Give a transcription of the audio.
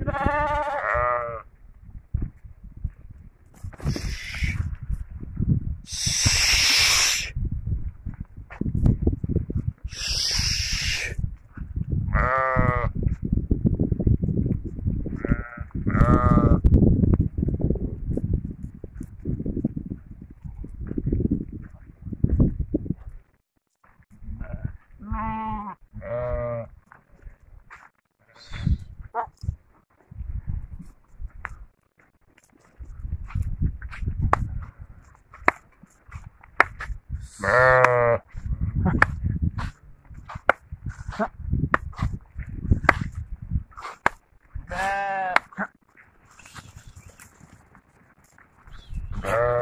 Bye. Brr. Brr. Brr.